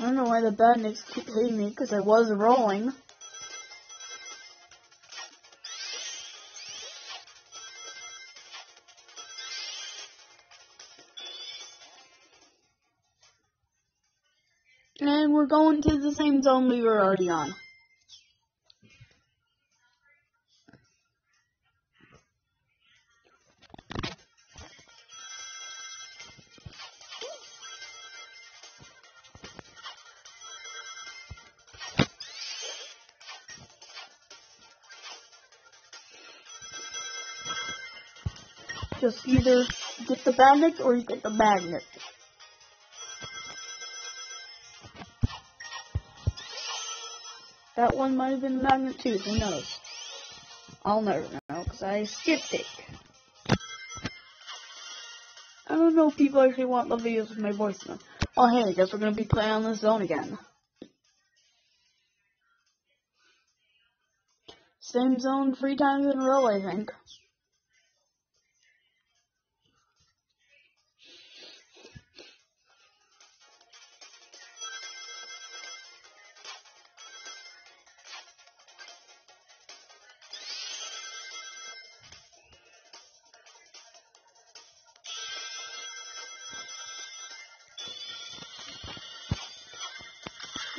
I don't know why the badniks keep hitting me because I was rolling. And we're going to the same zone we were already on. Just either get the magnet or you get the magnet. That one might have been the magnet too, who knows? I'll never know, because I skipped it. I don't know if people actually want the videos with my voice now. Oh hey, guess we're gonna be playing on this zone again. Same zone three times in a row, I think.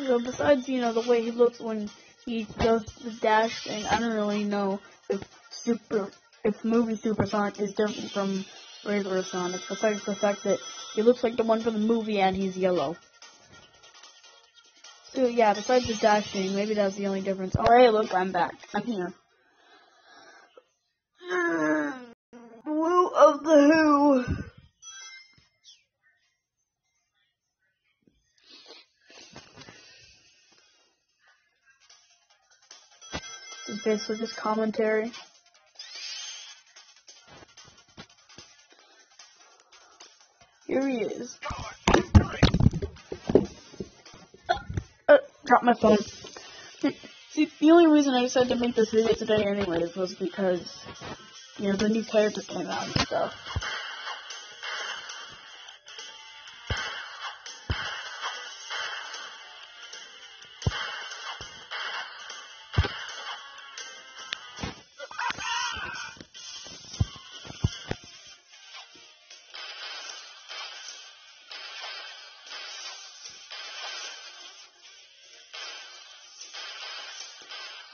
So besides, you know, the way he looks when he does the dash thing, I don't really know if Super, if movie Super Supersonic is different from regular Sonic, besides the fact that he looks like the one from the movie and he's yellow. So yeah, besides the dash thing, maybe that's the only difference. Alright, look, I'm back. I'm here. Is basically just commentary. Here he is. Uh, drop my phone. See, the only reason I decided to make this video today anyways was because, you know, the new character came out and stuff.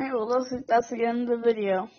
Alright, well that's, that's the end of the video.